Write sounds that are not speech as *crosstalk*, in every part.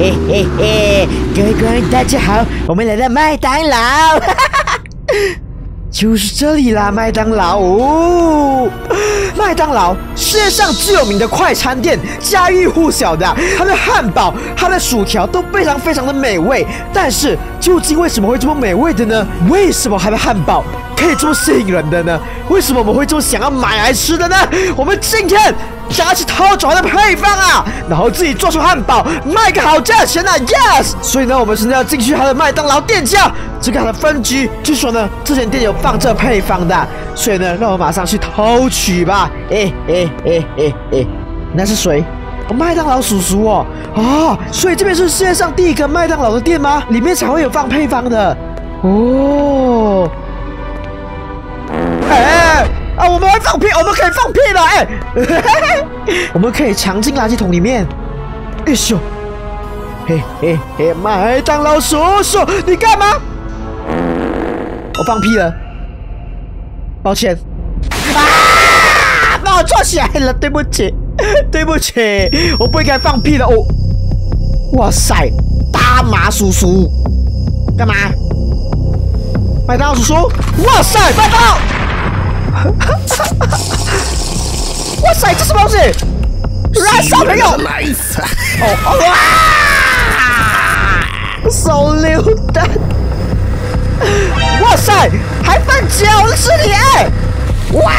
嘿嘿嘿，各位观众大家好，我们来到麦当劳，就是这里啦，麦当劳哦，麦当劳世界上最有名的快餐店，家喻户晓的，它的汉堡、它的薯条都非常非常的美味。但是究竟为什么会这么美味的呢？为什么它的汉堡可以这么吸引人的呢？为什么我们会这么想要买来吃的呢？我们今天。想要去偷走它的配方啊，然后自己做出汉堡，卖个好价钱啊，yes！所以呢，我们现在要进去他的麦当劳店家，这个他的分局。据说呢，这间店有放这配方的，所以呢，让我马上去偷取吧。哎哎哎哎哎，那是谁？麦当劳叔叔哦，啊，所以这边是世界上第一个麦当劳的店吗？里面才会有放配方的哦。哎。啊！我们会放屁，我们可以放屁了，哎，*laughs* 我们可以藏进垃圾桶里面。哎咻，嘿嘿嘿，麦当劳叔叔，你干嘛？我放屁了，抱歉。啊！把我抓起来了，对不起，*laughs* 对不起，我不应该放屁的哦。哇塞，大马叔叔，干嘛？麦当劳叔叔，哇塞，麦当劳。*laughs* 哇塞，这什么东西？燃烧没有？哦哇！手榴弹！哇塞，还放脚的尸体！哇！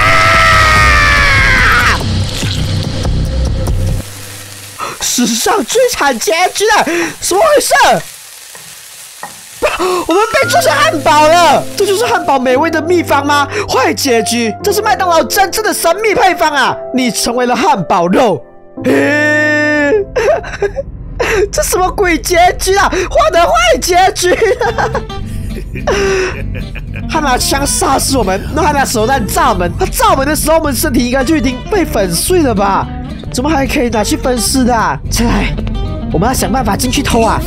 史上最惨结局了，怎么回事？我们被做成汉堡了，这就是汉堡美味的秘方吗？坏结局，这是麦当劳真正的神秘配方啊！你成为了汉堡肉，*laughs* 这什么鬼结局啊？获得坏结局，他拿枪杀死我们，那他拿手弹炸我们，他炸我们的时候，我们身体应该就已经被粉碎了吧？怎么还可以拿去分尸的？来，我们要想办法进去偷啊！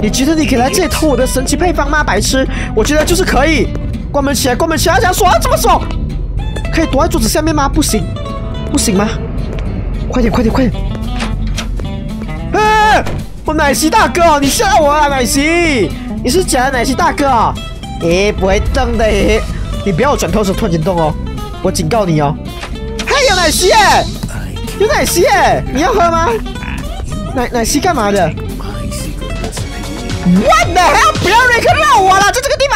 你觉得你可以来这里偷我的神奇配方吗，白痴？我觉得就是可以。关门起来，关门起来，想锁怎么锁？可以躲在桌子下面吗？不行，不行吗？快点，快点，快点！哎，我奶昔大哥，你吓我啊，奶昔！你是假的奶昔大哥啊？诶，不会动的，你不要转头时突然间动哦，我警告你哦。奶昔耶，有奶昔耶，你要喝吗？奶奶昔干嘛的？What the hell！不要瑞克绕我了，在这个地方。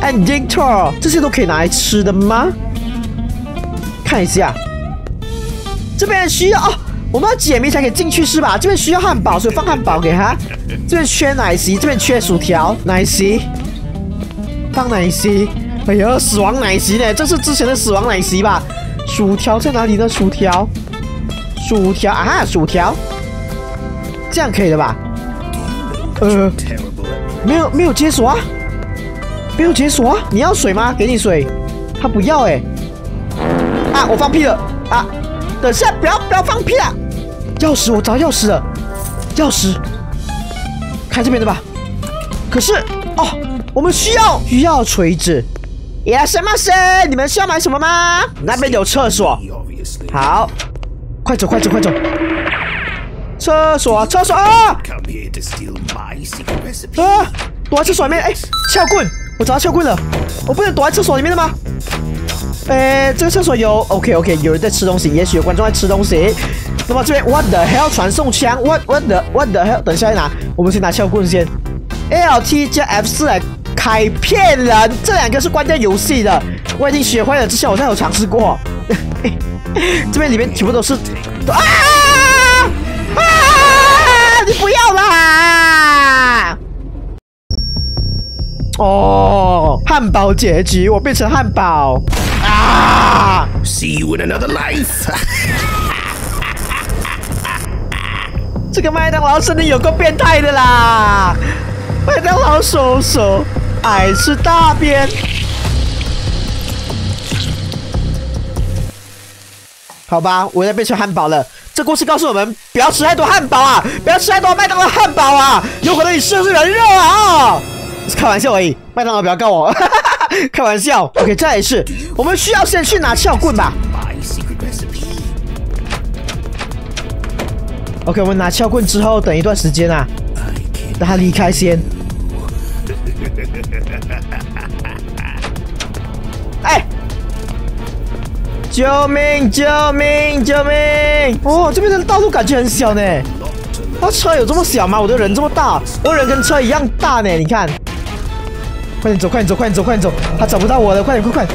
*laughs* And Victor，这些都可以拿来吃的吗？看一下，这边需要哦，我们要解谜才可以进去是吧？这边需要汉堡，所以放汉堡给他。这边缺奶昔，这边缺薯条，奶昔，放奶昔。哎呀，死亡奶昔呢？这是之前的死亡奶昔吧？薯条在哪里呢？薯条，薯条啊，薯条，这样可以的吧？呃，没有没有解锁啊，没有解锁啊！你要水吗？给你水，他不要哎。啊，我放屁了啊！等下，不要不要放屁啊！钥匙，我找钥匙了，钥匙，开这边的吧。可是哦，我们需要需要锤子。呀，什么事？你们需要买什么吗？那边有厕所。好，快走快走快走。厕所，厕所啊！啊，躲在厕所里面，哎，撬棍，我找到撬棍了。我不能躲在厕所里面的吗？哎，这个厕所有，OK OK，有人在吃东西，也许有观众在吃东西。那么这边，What the hell？传送枪，What What the What the hell？等一下来拿，我们先拿撬棍先。LT 加 F 四来开骗人，这两个是关掉游戏的。我已经学会了，之前我都有尝试过。*laughs* 这边里面全部都是啊！你不要啦！哦，汉堡结局，我变成汉堡啊！See you in another life。*laughs* 这个麦当劳真的有够变态的啦！麦当劳叔叔爱吃大便。好吧，我要变成汉堡了。这故事告诉我们，不要吃太多汉堡啊！不要吃太多麦当劳汉堡啊！有可能你吃的是人肉啊！开玩笑而已，麦当劳不要告我，*laughs* 开玩笑。OK，再一次，我们需要先去拿撬棍吧。OK，我们拿撬棍之后，等一段时间啊，让他离开先。救命！救命！救命！哦，这边的道路感觉很小呢。那车有这么小吗？我的人这么大，我的人跟车一样大呢。你看，快点走，快点走，快点走，快点走！他找不到我了，快点，快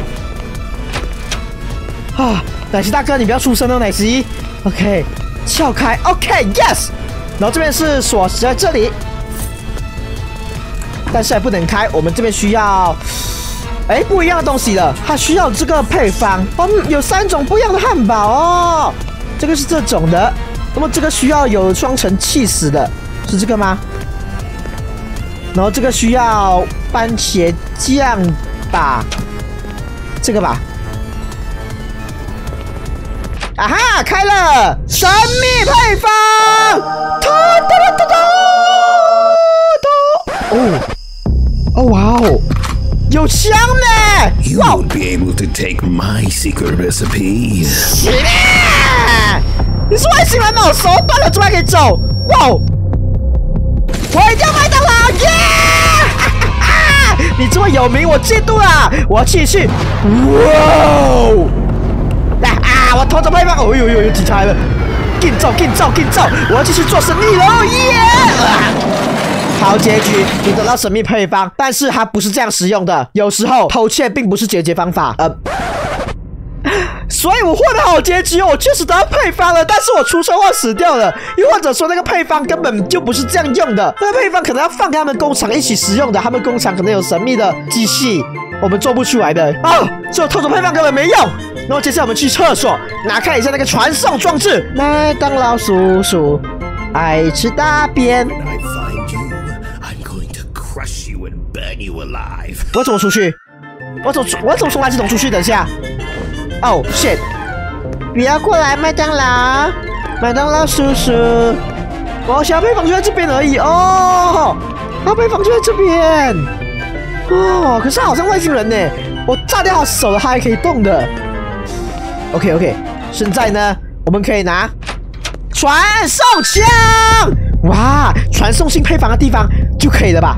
快！啊，奶昔大哥，你不要出声哦，奶昔。OK。撬开，OK，Yes，然后这边是锁匙在这里，但是还不能开。我们这边需要，哎，不一样的东西了。它需要这个配方，哦，有三种不一样的汉堡哦。这个是这种的，那么这个需要有双层气死的，是这个吗？然后这个需要番茄酱吧，这个吧。啊哈！开了神秘有枪呢！哇！You won't be able to take my secret recipe。你是外星人吗？我手断了，怎么还可以走？哇！我一定要麦当劳耶！*laughs* 你这么有名，我嫉妒了。我要继续。哇！来啊我偷走配方，哦呦呦有，警察来了！紧走，紧走，紧走！我要继续做生意了，耶！好结局，你得到神秘配方，但是它不是这样使用的。有时候偷窃并不是解决方法，呃，所以我获得好结局，我确实得到配方了，但是我出车祸死掉了。又或者说那个配方根本就不是这样用的，那个配方可能要放给他们工厂一起使用的，他们工厂可能有神秘的机器，我们做不出来的啊！所以偷走配方根本没用。然后接下来我们去厕所拿看一下那个传送装置。麦当劳叔叔爱吃大便。我怎么出去？我怎我怎么从垃圾桶出去？等一下。Oh shit！不要过来，麦当劳，麦当劳叔叔。我小配方就在这边而已哦。小配方就在这边。哦，可是好像外星人呢。我炸掉他手了，他还可以动的。OK OK，现在呢，我们可以拿传送枪，哇，传送性配方的地方就可以了吧？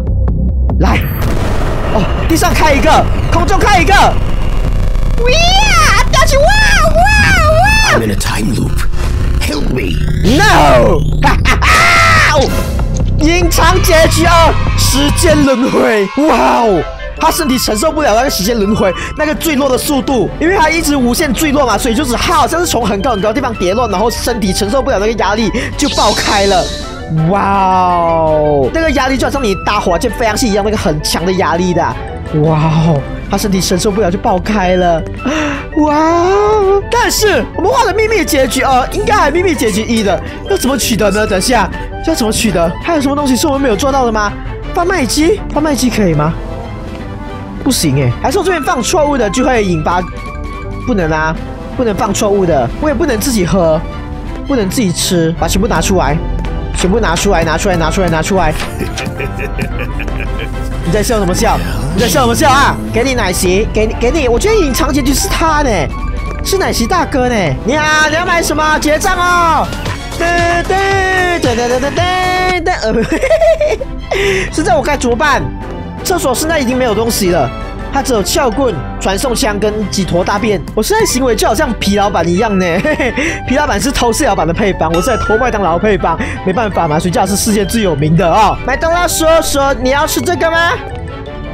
来，哦，地上开一个，空中开一个，哇，掉去，哇哇哇！I'm in a time loop. Help me. No. 哈哈哈！隐藏结局啊，时间轮回，哇哦！他身体承受不了那个时间轮回，那个坠落的速度，因为他一直无限坠落嘛，所以就是他好像是从很高很高的地方跌落，然后身体承受不了那个压力就爆开了。哇哦，那个压力就好像你搭火箭飞上去一样，那个很强的压力的。哇哦，他身体承受不了就爆开了。哇哦！但是我们画的秘密结局呃，应该还秘密结局一的，要怎么取得呢？等一下要怎么取得？还有什么东西是我们没有做到的吗？贩卖机，贩卖机可以吗？不行哎，还是我这边放错误的就会引发，不能啊，不能放错误的，我也不能自己喝，不能自己吃，把全部拿出来，全部拿出来，拿出来，拿出来，拿出来。*laughs* 你在笑什么笑？你在笑什么笑啊？给你奶昔，给你给你，我觉得隐藏结局是他呢，是奶昔大哥呢。你好，你要买什么？结账哦。噔噔噔噔噔噔噔，呃，现 *laughs* 在我该怎么办？厕所现在已经没有东西了，它只有撬棍、传送枪跟几坨大便。我现在行为就好像皮老板一样呢。*laughs* 皮老板是偷谢老板的配方，我是在偷麦当劳配方。没办法嘛，谁叫是世界最有名的哦。麦当劳说说，你要吃这个吗？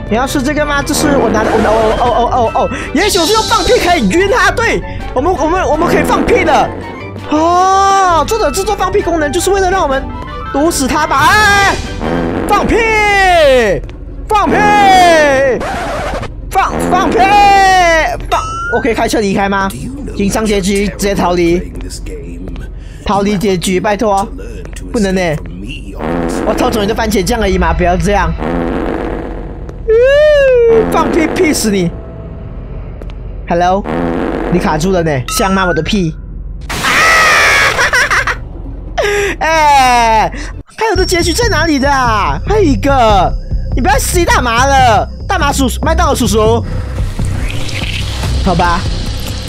你要吃这个吗？这是我拿的。哦哦哦哦哦，也许我是用放屁可以晕他。对，我们我们我们可以放屁的。哦，作者制作放屁功能就是为了让我们毒死他吧？哎，放屁！放屁！放放屁！放！我可以开车离开吗？隐藏结局，直接逃离。逃离结局，拜托！不能呢。我偷走你的番茄酱而已嘛，不要这样。放屁，屁死你！Hello，你卡住了呢，香吗？我的屁！*laughs* 哎，还有的结局在哪里的？还有一个。你不要吸大麻了，大麻叔叔，麦当劳叔叔，好吧，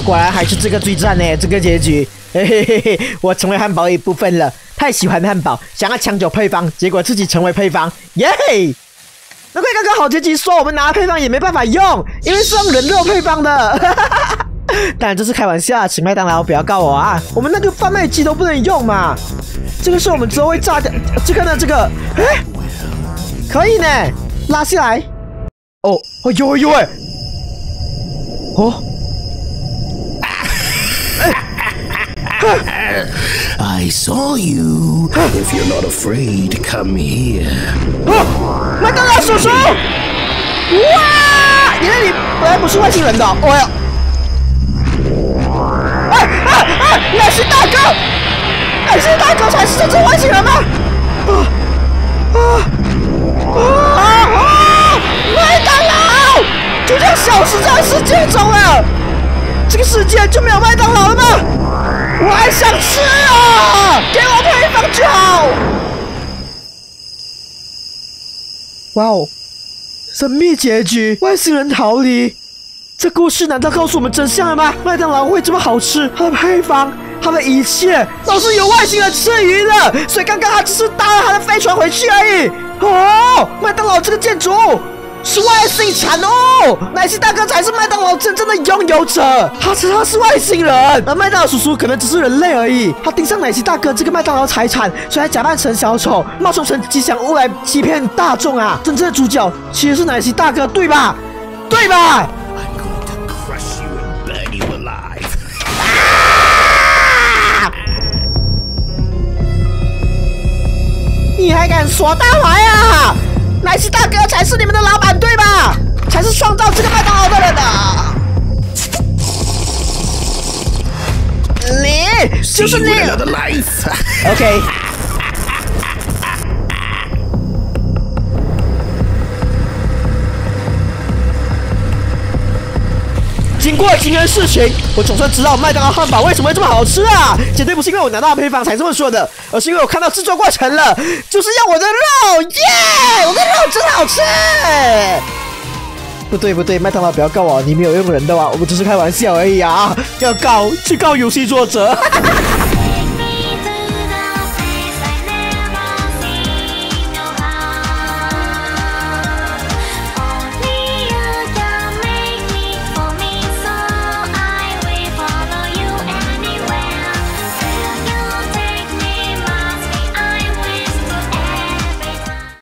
果然还是这个最赞呢，这个结局嘿嘿嘿嘿，我成为汉堡一部分了。太喜欢汉堡，想要抢走配方，结果自己成为配方，耶嘿！难怪刚刚好结局说我们拿配方也没办法用，因为是用人肉配方的。哈哈哈当然这是开玩笑，请麦当劳不要告我啊！我们那个贩卖机都不能用嘛。这个是我们之后会炸掉。这个呢？这个，哎，可以呢，拉下来。哦，哦呦呦哎，哦。I saw you. If you're not afraid, come here. 麦当劳叔叔！哇！原来你本来不是外星人的，我呀！哎哎哎！那是大哥，那是大哥才是真正外星人吗？啊啊啊这个世界就没有麦当劳了吗？我还想吃啊！给我配方就好。哇哦！神秘结局，外星人逃离。这故事难道告诉我们真相了吗？麦当劳会这么好吃？它的配方，它的一切都是由外星人赐予的。所以刚刚他只是搭了他的飞船回去而已。哦，麦当劳这个建筑。是外星产哦，奶昔大哥才是麦当劳真正的拥有者，他是他是外星人，而麦当劳叔叔可能只是人类而已。他盯上奶昔大哥这个麦当劳财产，所以假扮成小丑，冒充成吉祥物来欺骗大众啊！真正的主角其实是奶昔大哥，对吧？对吧？你还敢耍大牌啊？奶昔大哥才是你们的老板，对吧？才是创造这个麦当劳的人啊！你就是你。OK。过今天的事情，我总算知道麦当劳汉堡为什么会这么好吃啊！绝对不是因为我拿到配方才这么说的，而是因为我看到制作过程了，就是要我的肉，耶！我的肉真好吃。不对不对，麦当劳不要告我，你没有用人的啊，我们只是开玩笑而已啊！要告去告游戏作者。哈哈哈